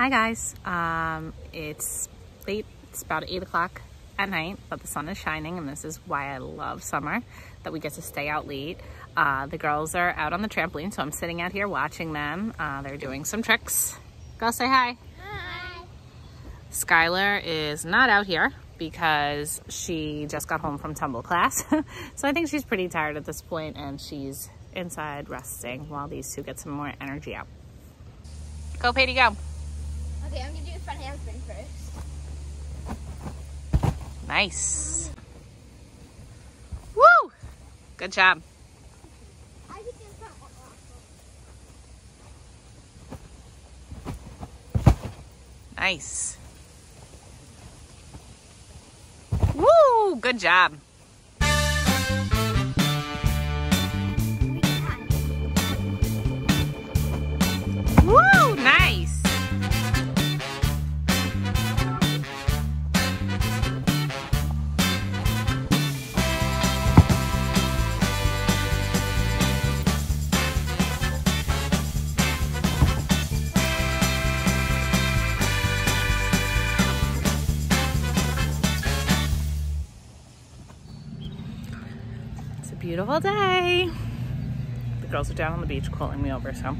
Hi guys, um, it's late, it's about eight o'clock at night, but the sun is shining and this is why I love summer, that we get to stay out late. Uh, the girls are out on the trampoline, so I'm sitting out here watching them. Uh, they're doing some tricks. Go say hi. Hi. Skylar is not out here because she just got home from tumble class. so I think she's pretty tired at this point and she's inside resting while these two get some more energy out. Go, Peyton, go. Okay, I'm gonna do a front handspring first. Nice. Woo! Good job. I can do front one Nice. Woo! Good job. Beautiful day. The girls are down on the beach calling me over, so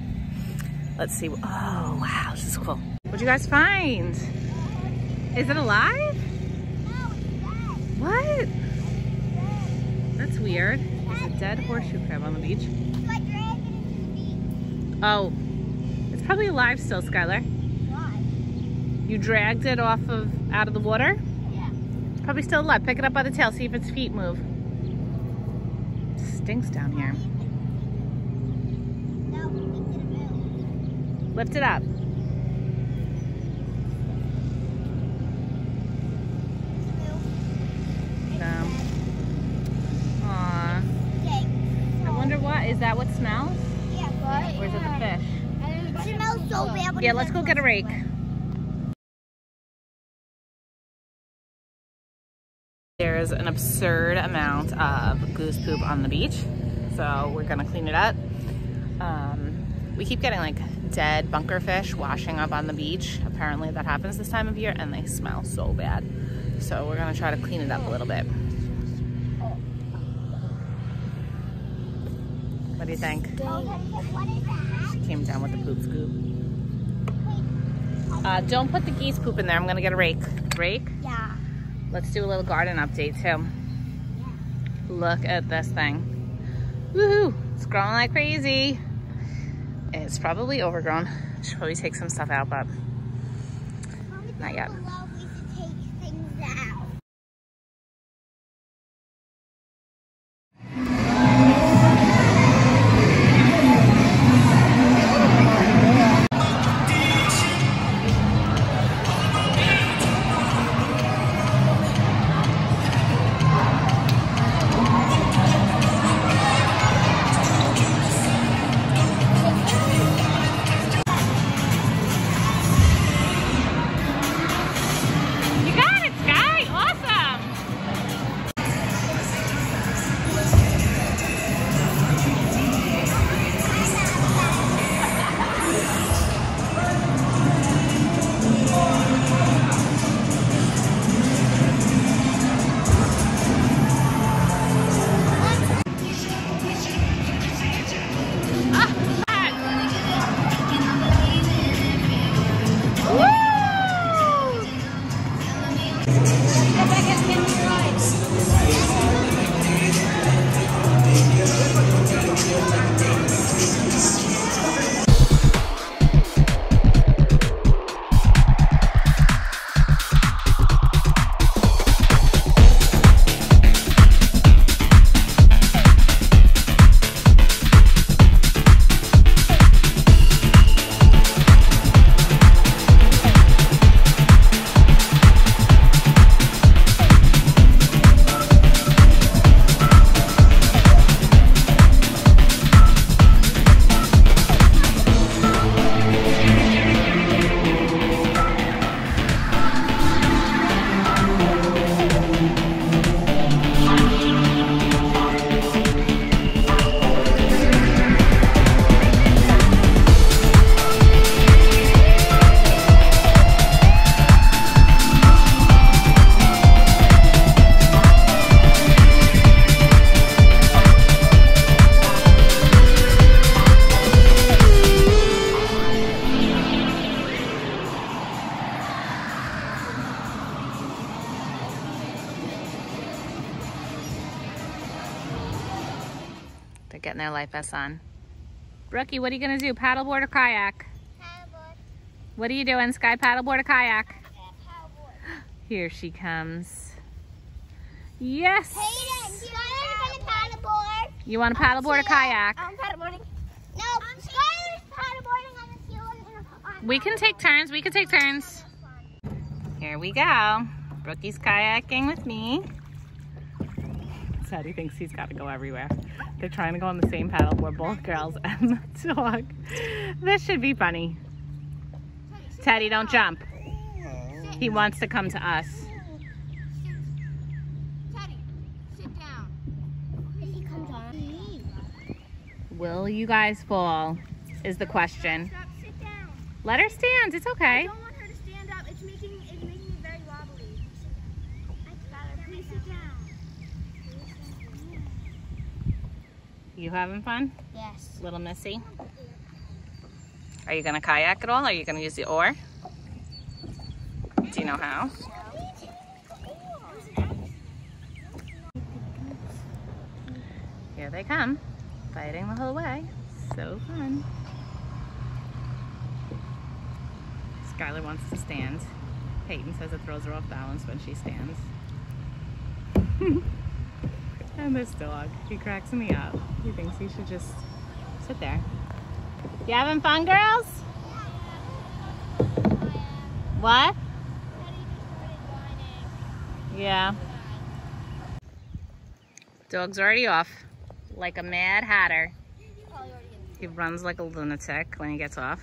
let's see. Oh, wow, this is cool. What'd you guys find? Is it alive? No, it's dead. what? That's weird. There's a dead horseshoe crab on the beach. Oh, it's probably alive still, Skylar. You dragged it off of out of the water? It's probably still alive. Pick it up by the tail, see if its feet move. Stinks down here. Lift it up. No. Aw. I wonder what, is that what smells? Or is it the fish? It smells so bad. Yeah, let's go get a rake. There's an absurd amount of goose poop on the beach, so we're gonna clean it up. Um, we keep getting like dead bunker fish washing up on the beach. Apparently that happens this time of year and they smell so bad. So we're gonna try to clean it up a little bit. What do you think? Came down with the poop scoop. Uh, don't put the geese poop in there. I'm gonna get a rake. Rake? Yeah. Let's do a little garden update too. Look at this thing. Woohoo! It's growing like crazy. It's probably overgrown. Should probably take some stuff out, but Not yet. Their life vests on. Brookie, what are you gonna do? Paddleboard or kayak? Paddleboard. What are you doing, Sky? Paddleboard or kayak? Paddleboard. Here she comes. Yes! Hayden, do you want to paddleboard? You want a paddleboard or kayak? I'm paddleboarding. No, Skylar's paddleboarding on the field. We can take turns. We can take turns. Here we go. Brookie's kayaking with me. Sadie thinks he's got to go everywhere. They're trying to go on the same paddleboard, both girls and the dog. This should be funny. Teddy, don't jump. He wants to come to us. Teddy, sit down. He comes on. Will you guys fall? Is the question. Stop, sit down. Let her stand. It's I okay. don't want her to stand up. It's making it's making me very wobbly. Skylar, please sit down. You having fun, Yes. little missy? Are you gonna kayak at all? Are you gonna use the oar? Do you know how? Here they come, fighting the whole way. So fun. Skylar wants to stand. Peyton says it throws her off balance when she stands. and this dog, he cracks me up. He thinks he should just sit there. You having fun, girls? What? Yeah. Dog's already off, like a mad hatter. He runs like a lunatic when he gets off.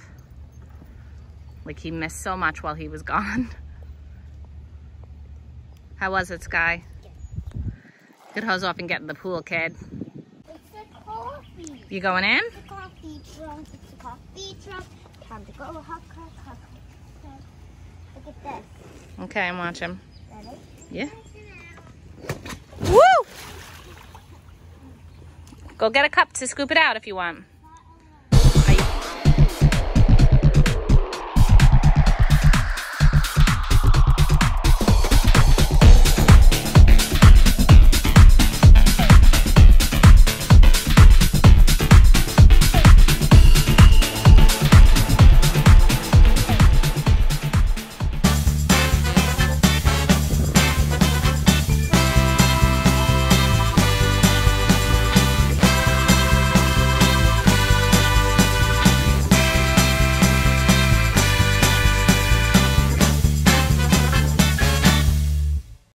Like he missed so much while he was gone. How was it, Sky? Good hose off and get in the pool, kid. It's a coffee. You going in? It's a coffee. It's a coffee. Time to go. Look at this. Okay, I'm watching. Ready? Yeah. Woo! Go get a cup to scoop it out if you want.